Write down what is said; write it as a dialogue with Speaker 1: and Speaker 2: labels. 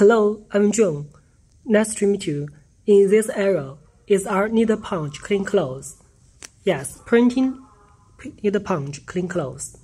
Speaker 1: Hello, I'm June. Nice to meet you. In this era, is our needle punch clean clothes? Yes, printing needle punch clean clothes.